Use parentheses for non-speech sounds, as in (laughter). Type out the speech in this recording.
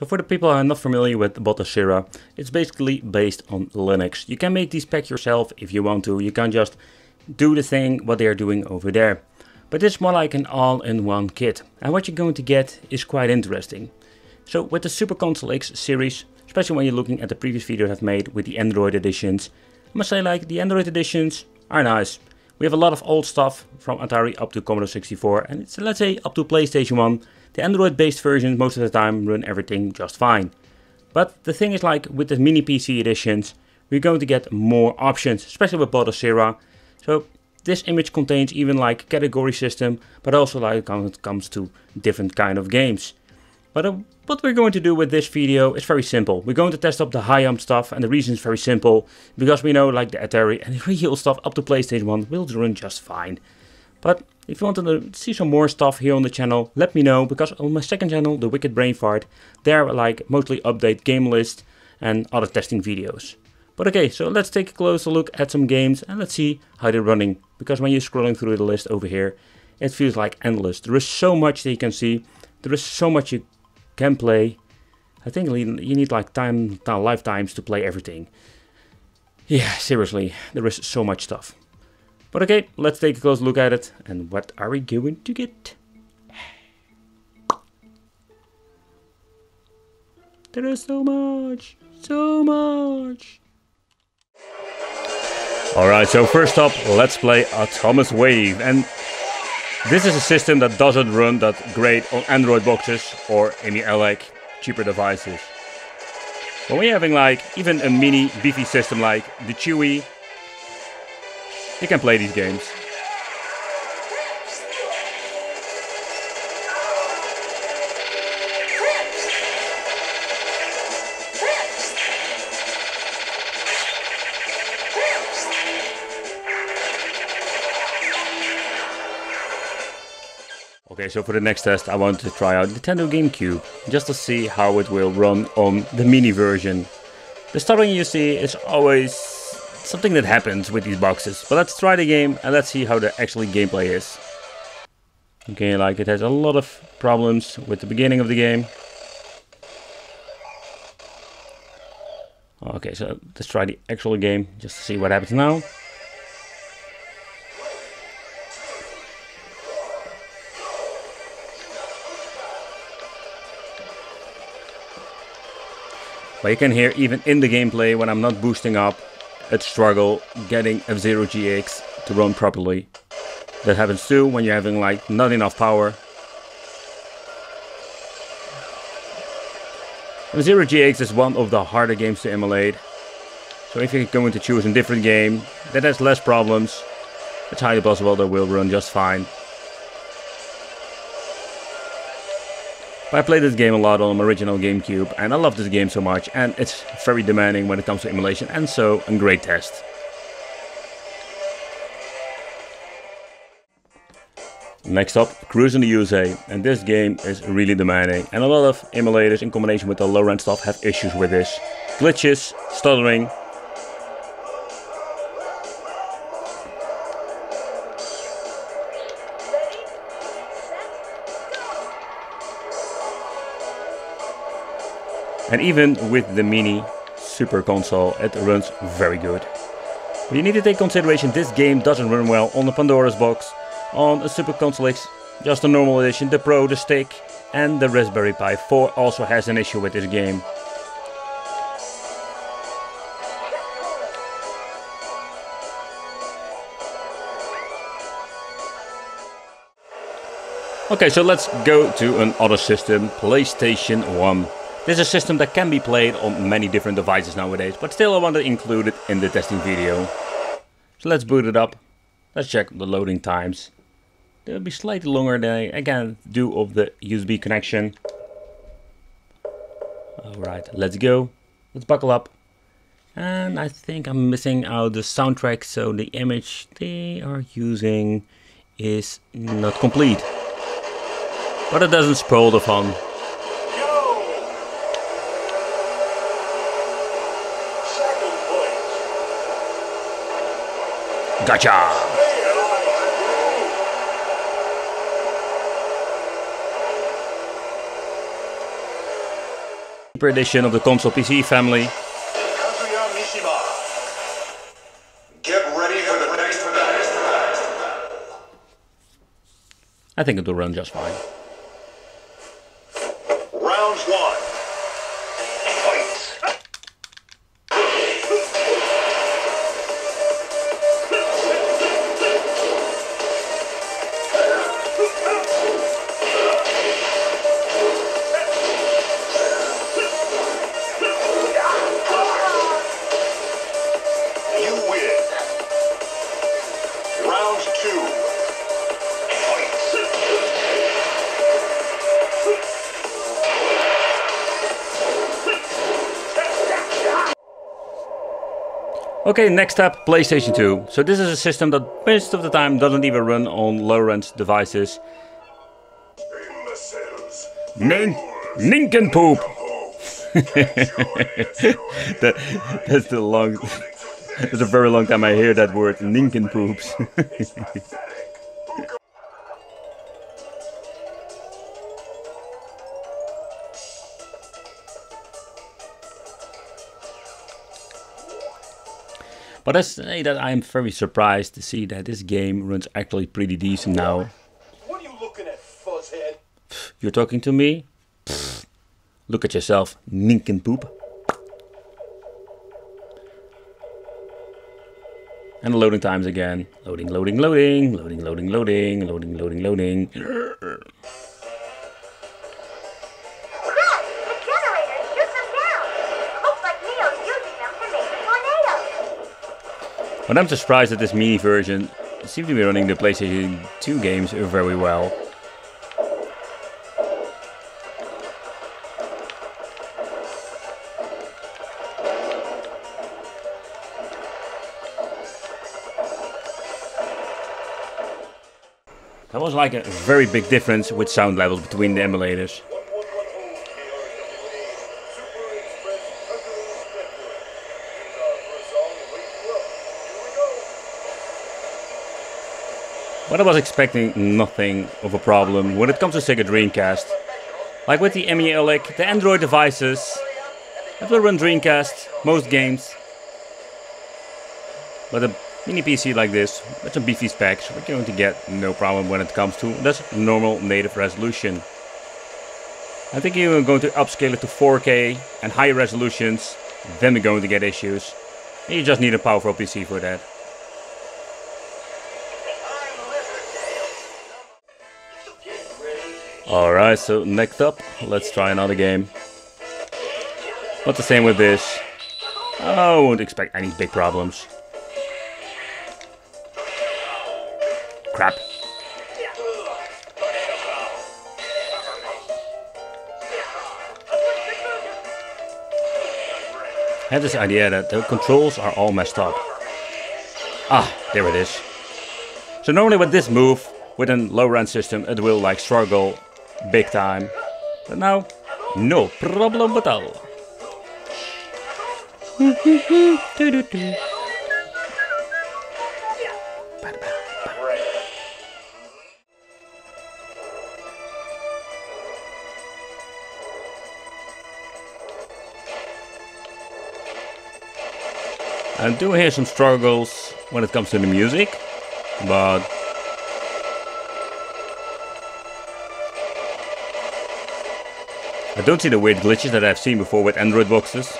So for the people who are not familiar with Batocera, it's basically based on Linux. You can make these packs yourself if you want to. You can just do the thing what they are doing over there. But it's more like an all-in-one kit. And what you're going to get is quite interesting. So with the Super Console X series, especially when you're looking at the previous videos I've made with the Android editions, I must say like the Android editions are nice. We have a lot of old stuff from Atari up to Commodore 64 and it's let's say up to PlayStation 1 the Android based versions most of the time run everything just fine. But the thing is like with the mini PC editions, we're going to get more options, especially with Batocera. So this image contains even like category system, but also like when it comes to different kind of games. But uh, what we're going to do with this video is very simple. We're going to test up the high-end stuff and the reason is very simple. Because we know like the Atari and the (laughs) real stuff up to PlayStation 1 will run just fine. But if you want to see some more stuff here on the channel, let me know, because on my second channel, The Wicked Brain Fart, there I like mostly update game list and other testing videos. But okay, so let's take a closer look at some games and let's see how they're running. Because when you're scrolling through the list over here, it feels like endless. There is so much that you can see. There is so much you can play. I think you need like time, time lifetimes to play everything. Yeah, seriously, there is so much stuff. But okay, let's take a close look at it. And what are we going to get? There is so much, so much. Alright, so first up, let's play Atomiswave. And this is a system that doesn't run that great on Android boxes or any uh, like cheaper devices. When we're having like even a mini beefy system like the Chuwi you can play these games. Okay, so for the next test I want to try out Nintendo GameCube, just to see how it will run on the mini version. The stuttering you see is always something that happens with these boxes. But let's try the game and let's see how the actually gameplay is. Okay, like it has a lot of problems with the beginning of the game. Okay, so let's try the actual game just to see what happens now. But you can hear even in the gameplay when I'm not boosting up a struggle getting F-Zero GX to run properly. That happens too when you're having like not enough power. F-Zero GX is one of the harder games to emulate. So if you're going to choose a different game that has less problems, it's highly possible that will run just fine. I played this game a lot on my original GameCube and I love this game so much and it's very demanding when it comes to emulation and so a great test. Next up, Cruis'n the USA, and this game is really demanding and a lot of emulators in combination with the low-end stuff have issues with this. Glitches, stuttering, And even with the mini super console, it runs very good. But you need to take consideration this game doesn't run well on the Pandora's box, on a Super Console X, just a normal edition, the Pro, the Stick, and the Raspberry Pi 4 also has an issue with this game. Okay, so let's go to another system, PlayStation 1. This is a system that can be played on many different devices nowadays, but still I want to include it in the testing video. So let's boot it up. Let's check the loading times. They'll be slightly longer than I again do of the USB connection. Alright, let's go. Let's buckle up. And I think I'm missing out the soundtrack, so the image they are using is not complete. But it doesn't spoil the fun. Gotcha. edition of the console PC family. I think it'll run just fine. Round one. Okay, next up, PlayStation 2. So this is a system that most of the time doesn't even run on low-end devices. Nin Nincompoop! (laughs) that, that's the long... (laughs) That's a very long time I hear that word, nincompoops. (laughs) But I say that I'm very surprised to see that this game runs actually pretty decent now. What are you looking at, fuzzhead? You're talking to me? Pfft. Look at yourself, nincompoop. And the loading times again. Loading, loading, loading, loading, loading, loading, loading, loading, loading. But I'm surprised that this mini version seems to be running the PlayStation 2 games very well. That was like a very big difference with sound levels between the emulators. But I was expecting nothing of a problem when it comes to Sega Dreamcast. Like with the EmuELEC, the Android devices, that will run Dreamcast, most games. But a mini PC like this, with some beefy specs, we're going to get no problem when it comes to this normal native resolution. I think you're going to upscale it to 4K and higher resolutions, then we're going to get issues. You just need a powerful PC for that. Alright, so next up, let's try another game. Not the same with this. I won't expect any big problems. Crap. I have this idea that the controls are all messed up. Ah, there it is. So normally with this move, with a low run system, it will like struggle big time. But now, no problem at all. I do hear some struggles when it comes to the music, but I don't see the weird glitches that I've seen before with Android boxes.